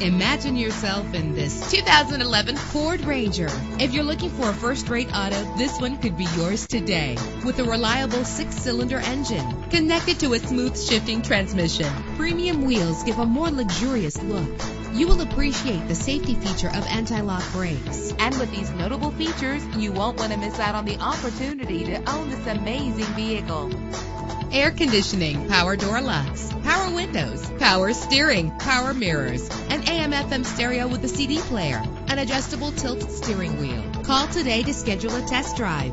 Imagine yourself in this 2011 Ford Ranger. If you're looking for a first-rate auto, this one could be yours today. With a reliable six-cylinder engine connected to a smooth shifting transmission, premium wheels give a more luxurious look. You will appreciate the safety feature of anti-lock brakes. And with these notable features, you won't want to miss out on the opportunity to own this amazing vehicle air conditioning, power door locks, power windows, power steering, power mirrors, an AM FM stereo with a CD player, an adjustable tilt steering wheel. Call today to schedule a test drive.